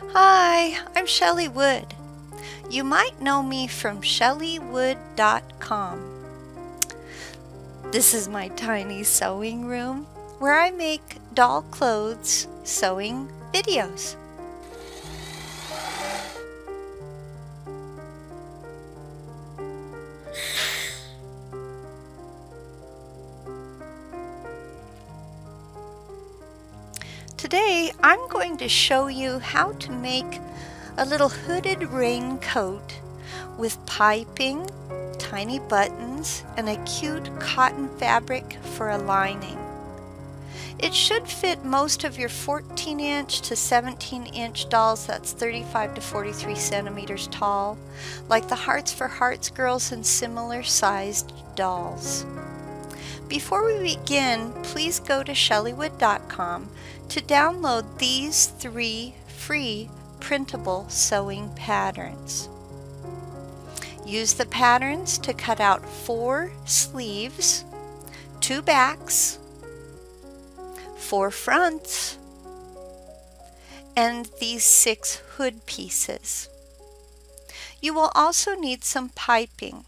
Hi, I'm Chelly Wood. You might know me from chellywood.com. This is my tiny sewing room where I make doll clothes sewing videos. Going to show you how to make a little hooded raincoat with piping, tiny buttons, and a cute cotton fabric for a lining. It should fit most of your 14 inch to 17 inch dolls that's 35 to 43 centimeters tall, like the Hearts for Hearts girls and similar sized dolls. Before we begin, please go to chellywood.com to download these three free printable sewing patterns. Use the patterns to cut out four sleeves, two backs, four fronts, and these six hood pieces. You will also need some piping.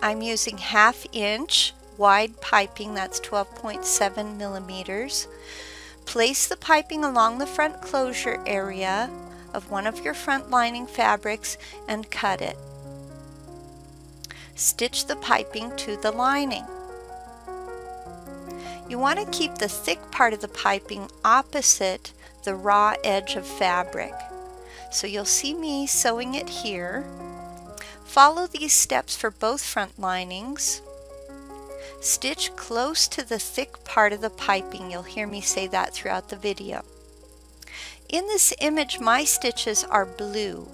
I'm using half inch wide piping, that's 12.7 millimeters. Place the piping along the front closure area of one of your front lining fabrics and cut it. Stitch the piping to the lining. You want to keep the thick part of the piping opposite the raw edge of fabric. So you'll see me sewing it here Follow these steps for both front linings. Stitch close to the thick part of the piping. You'll hear me say that throughout the video. In this image, my stitches are blue.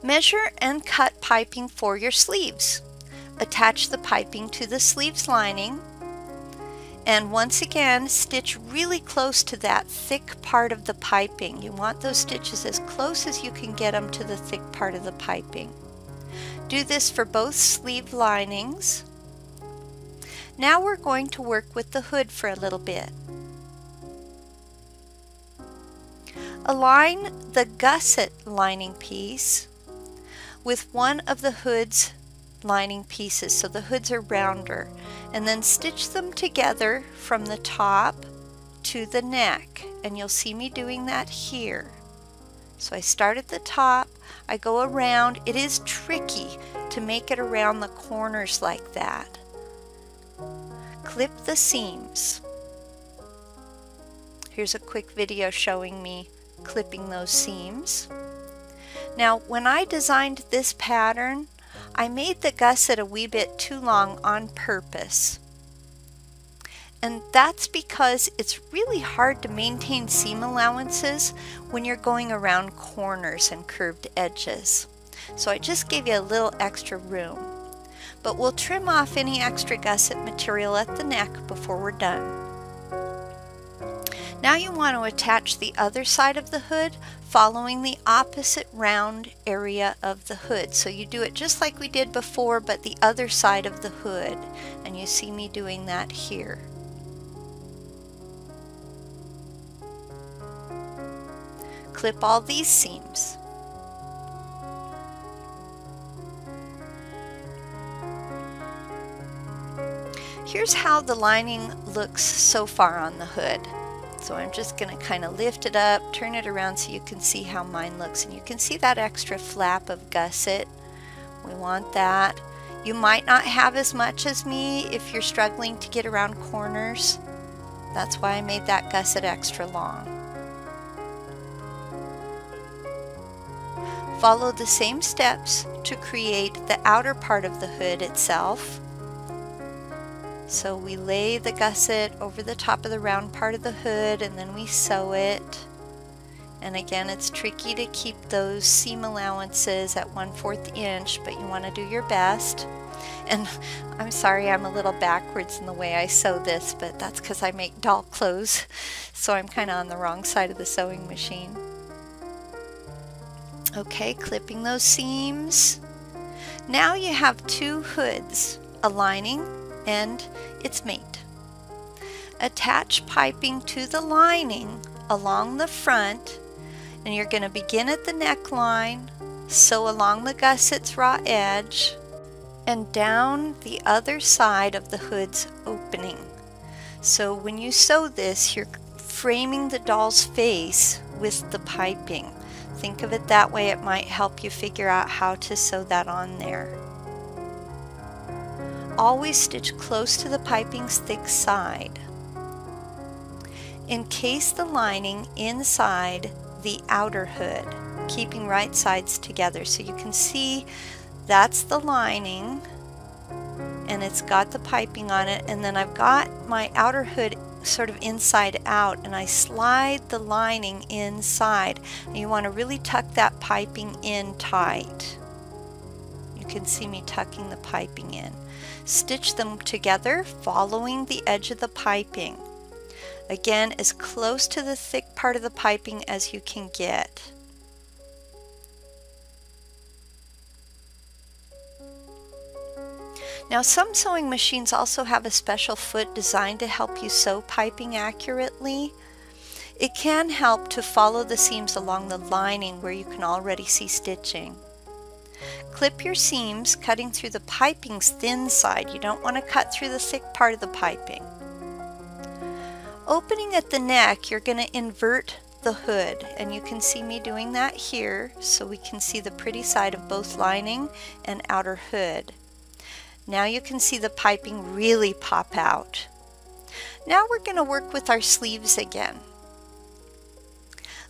Measure and cut piping for your sleeves. Attach the piping to the sleeves lining and once again, stitch really close to that thick part of the piping. You want those stitches as close as you can get them to the thick part of the piping. Do this for both sleeve linings. Now we're going to work with the hood for a little bit. Align the gusset lining piece with one of the hood's lining pieces so the hoods are rounder and then stitch them together from the top to the neck. And you'll see me doing that here. So I start at the top I go around. It is tricky to make it around the corners like that. Clip the seams. Here's a quick video showing me clipping those seams. Now when I designed this pattern I made the gusset a wee bit too long on purpose. And that's because it's really hard to maintain seam allowances when you're going around corners and curved edges. So I just gave you a little extra room. But we'll trim off any extra gusset material at the neck before we're done. Now you want to attach the other side of the hood following the opposite round area of the hood. So you do it just like we did before, but the other side of the hood. And you see me doing that here. Clip all these seams. Here's how the lining looks so far on the hood. So I'm just going to kind of lift it up, turn it around so you can see how mine looks. And you can see that extra flap of gusset. We want that. You might not have as much as me if you're struggling to get around corners. That's why I made that gusset extra long. Follow the same steps to create the outer part of the hood itself. So we lay the gusset over the top of the round part of the hood and then we sew it. And again, it's tricky to keep those seam allowances at 1 4th inch, but you want to do your best. And I'm sorry I'm a little backwards in the way I sew this, but that's because I make doll clothes. So I'm kind of on the wrong side of the sewing machine. Okay, clipping those seams. Now you have two hoods, a lining and its mate. Attach piping to the lining along the front and you're going to begin at the neckline, sew along the gusset's raw edge, and down the other side of the hood's opening. So when you sew this, you're framing the doll's face with the piping. Think of it that way, it might help you figure out how to sew that on there. Always stitch close to the piping's thick side. Encase the lining inside the outer hood, keeping right sides together. So you can see that's the lining and it's got the piping on it and then I've got my outer hood sort of inside out and I slide the lining inside and you want to really tuck that piping in tight can see me tucking the piping in stitch them together following the edge of the piping again as close to the thick part of the piping as you can get Now some sewing machines also have a special foot designed to help you sew piping accurately. It can help to follow the seams along the lining where you can already see stitching. Clip your seams cutting through the piping's thin side. You don't want to cut through the thick part of the piping. Opening at the neck, you're going to invert the hood and you can see me doing that here so we can see the pretty side of both lining and outer hood. Now you can see the piping really pop out. Now we're going to work with our sleeves again.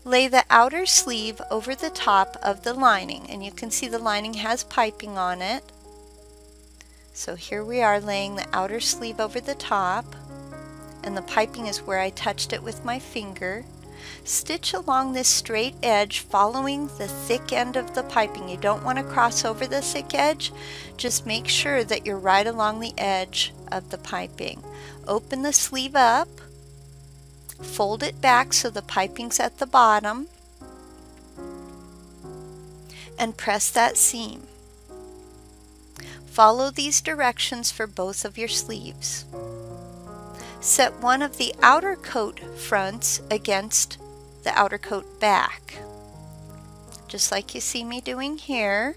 Lay the outer sleeve over the top of the lining and you can see the lining has piping on it. So here we are laying the outer sleeve over the top and the piping is where I touched it with my finger. Stitch along this straight edge following the thick end of the piping. You don't want to cross over the thick edge. Just make sure that you're right along the edge of the piping. Open the sleeve up. Fold it back so the piping's at the bottom. And press that seam. Follow these directions for both of your sleeves. Set one of the outer coat fronts against the outer coat back, just like you see me doing here.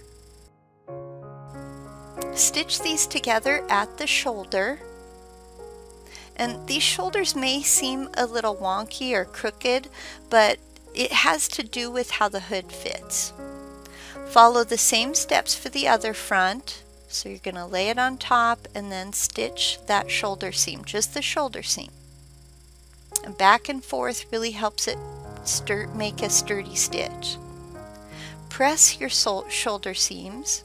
Stitch these together at the shoulder. And these shoulders may seem a little wonky or crooked, but it has to do with how the hood fits. Follow the same steps for the other front. So you're going to lay it on top and then stitch that shoulder seam, just the shoulder seam. And back and forth really helps it make a sturdy stitch. Press your shoulder seams.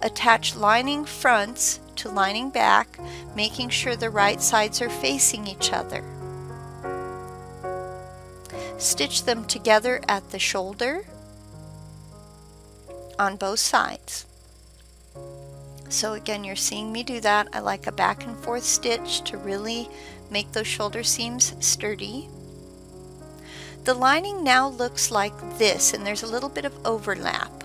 Attach lining fronts to lining back, making sure the right sides are facing each other. Stitch them together at the shoulder on both sides. So again, you're seeing me do that. I like a back and forth stitch to really make those shoulder seams sturdy. The lining now looks like this and there's a little bit of overlap.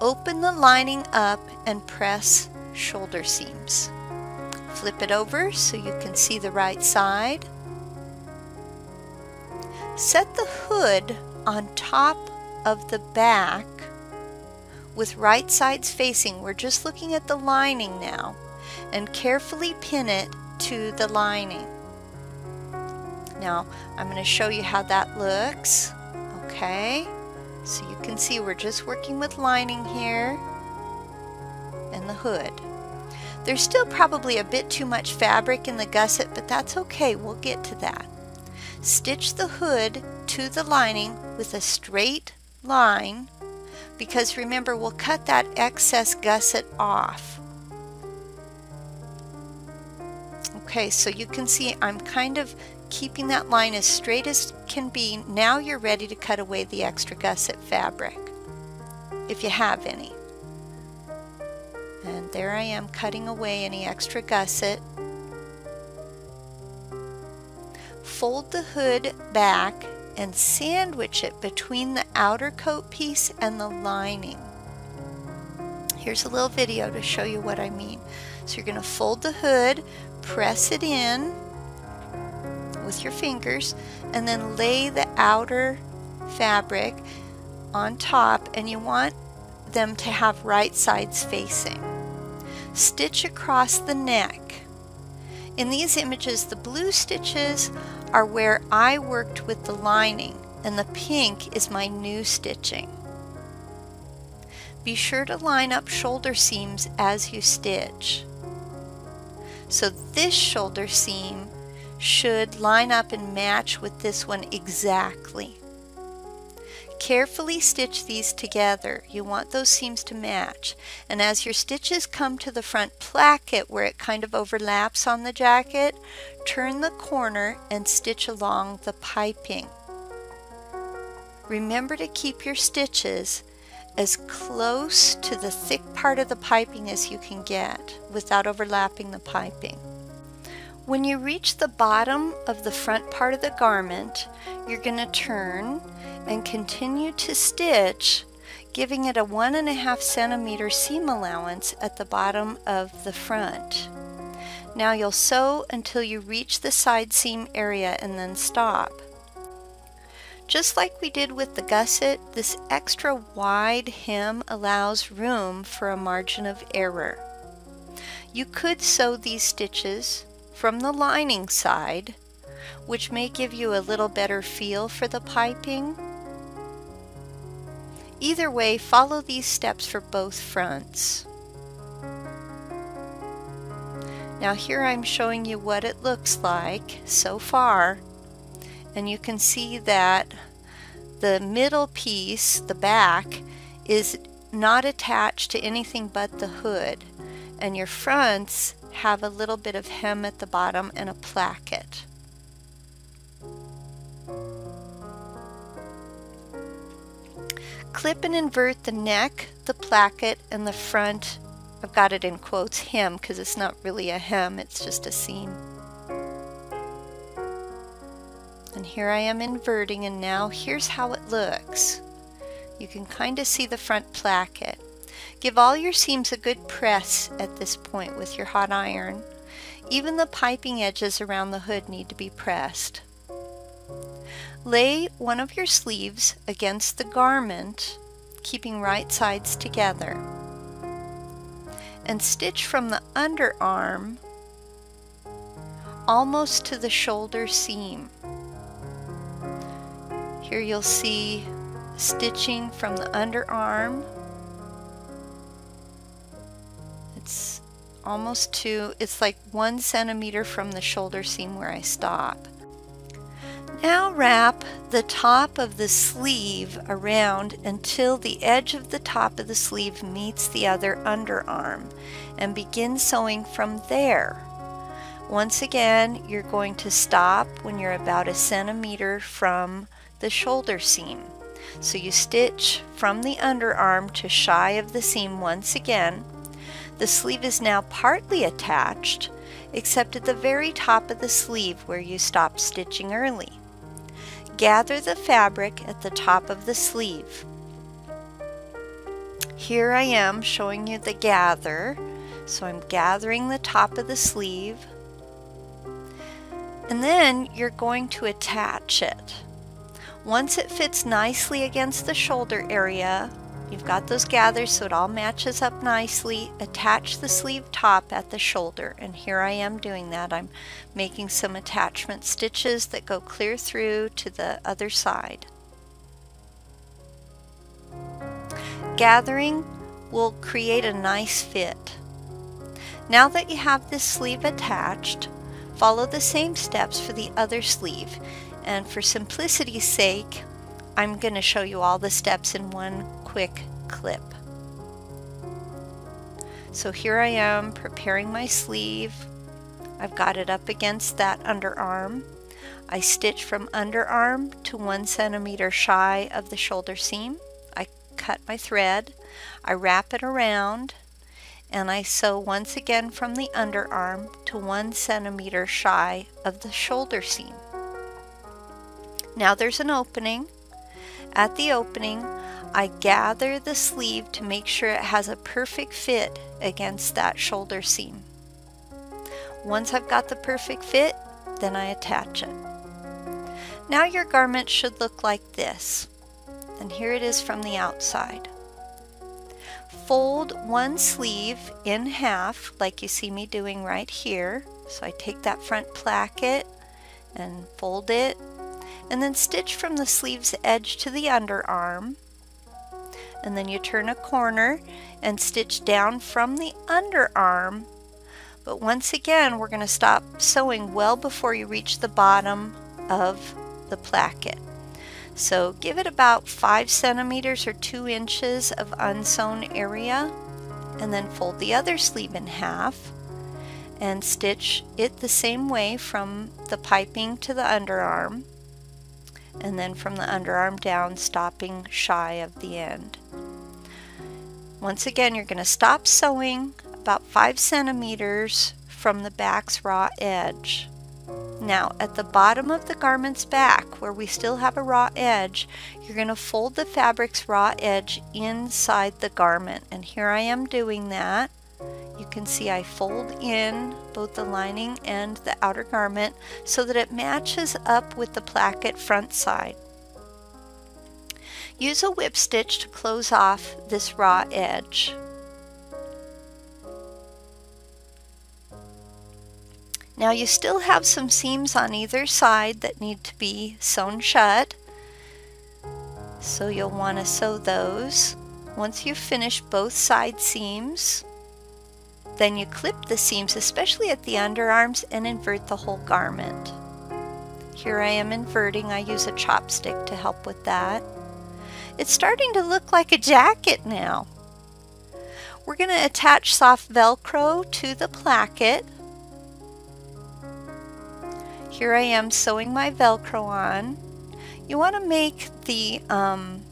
Open the lining up and press shoulder seams. Flip it over so you can see the right side. Set the hood on top of the back with right sides facing. We're just looking at the lining now and carefully pin it to the lining. Now I'm going to show you how that looks. Okay, so you can see we're just working with lining here the hood. There's still probably a bit too much fabric in the gusset, but that's okay, we'll get to that. Stitch the hood to the lining with a straight line because remember we'll cut that excess gusset off. Okay, so you can see I'm kind of keeping that line as straight as can be. Now you're ready to cut away the extra gusset fabric, if you have any. And there I am cutting away any extra gusset. Fold the hood back and sandwich it between the outer coat piece and the lining. Here's a little video to show you what I mean. So you're going to fold the hood, press it in with your fingers and then lay the outer fabric on top and you want them to have right sides facing. Stitch across the neck. In these images, the blue stitches are where I worked with the lining and the pink is my new stitching. Be sure to line up shoulder seams as you stitch. So this shoulder seam should line up and match with this one exactly. Carefully stitch these together. You want those seams to match. And as your stitches come to the front placket where it kind of overlaps on the jacket, turn the corner and stitch along the piping. Remember to keep your stitches as close to the thick part of the piping as you can get without overlapping the piping. When you reach the bottom of the front part of the garment, you're going to turn and continue to stitch, giving it a one and a half centimeter seam allowance at the bottom of the front. Now you'll sew until you reach the side seam area and then stop. Just like we did with the gusset, this extra wide hem allows room for a margin of error. You could sew these stitches from the lining side, which may give you a little better feel for the piping. Either way, follow these steps for both fronts. Now here I'm showing you what it looks like so far and you can see that the middle piece, the back, is not attached to anything but the hood and your fronts have a little bit of hem at the bottom and a placket. Clip and invert the neck, the placket, and the front. I've got it in quotes hem because it's not really a hem, it's just a seam. And here I am inverting and now here's how it looks. You can kind of see the front placket. Give all your seams a good press at this point with your hot iron. Even the piping edges around the hood need to be pressed. Lay one of your sleeves against the garment, keeping right sides together. And stitch from the underarm almost to the shoulder seam. Here you'll see stitching from the underarm. It's almost to, it's like one centimeter from the shoulder seam where I stop. Now wrap the top of the sleeve around until the edge of the top of the sleeve meets the other underarm and begin sewing from there. Once again, you're going to stop when you're about a centimeter from the shoulder seam. So you stitch from the underarm to shy of the seam once again. The sleeve is now partly attached, except at the very top of the sleeve where you stopped stitching early. Gather the fabric at the top of the sleeve. Here I am showing you the gather. So I'm gathering the top of the sleeve. And then you're going to attach it. Once it fits nicely against the shoulder area, you've got those gathers so it all matches up nicely, attach the sleeve top at the shoulder. And here I am doing that. I'm making some attachment stitches that go clear through to the other side. Gathering will create a nice fit. Now that you have this sleeve attached, follow the same steps for the other sleeve and for simplicity's sake, I'm going to show you all the steps in one quick clip. So here I am preparing my sleeve. I've got it up against that underarm. I stitch from underarm to one centimeter shy of the shoulder seam. I cut my thread. I wrap it around and I sew once again from the underarm to one centimeter shy of the shoulder seam. Now there's an opening. At the opening, I gather the sleeve to make sure it has a perfect fit against that shoulder seam. Once I've got the perfect fit, then I attach it. Now your garment should look like this. And here it is from the outside. Fold one sleeve in half like you see me doing right here. So I take that front placket and fold it and then stitch from the sleeve's edge to the underarm. And then you turn a corner and stitch down from the underarm. But once again we're going to stop sewing well before you reach the bottom of the placket. So give it about 5 centimeters or 2 inches of unsewn area and then fold the other sleeve in half and stitch it the same way from the piping to the underarm and then from the underarm down stopping shy of the end. Once again you're going to stop sewing about 5 centimeters from the back's raw edge. Now at the bottom of the garment's back where we still have a raw edge you're going to fold the fabric's raw edge inside the garment and here I am doing that. You can see I fold in both the lining and the outer garment so that it matches up with the placket front side. Use a whip stitch to close off this raw edge. Now you still have some seams on either side that need to be sewn shut. So you'll want to sew those. Once you've finished both side seams, then you clip the seams, especially at the underarms, and invert the whole garment. Here I am inverting. I use a chopstick to help with that. It's starting to look like a jacket now. We're going to attach soft Velcro to the placket. Here I am sewing my Velcro on. You want to make the um,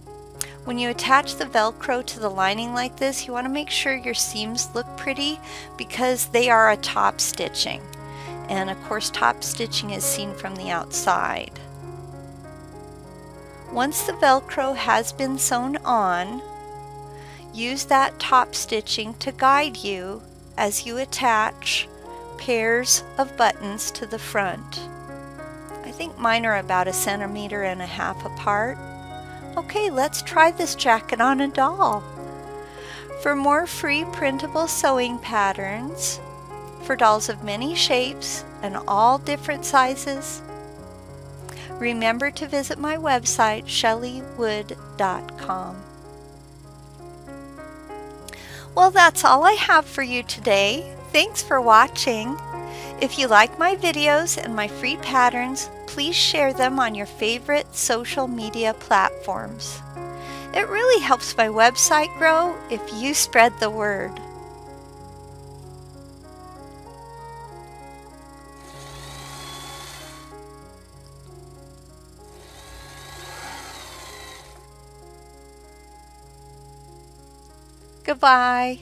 when you attach the Velcro to the lining like this, you want to make sure your seams look pretty because they are a top stitching. And of course, top stitching is seen from the outside. Once the Velcro has been sewn on, use that top stitching to guide you as you attach pairs of buttons to the front. I think mine are about a centimeter and a half apart. Okay, let's try this jacket on a doll. For more free printable sewing patterns, for dolls of many shapes and all different sizes, remember to visit my website, chellywood.com. Well, that's all I have for you today. Thanks for watching. If you like my videos and my free patterns, please share them on your favorite social media platforms. It really helps my website grow if you spread the word. Goodbye.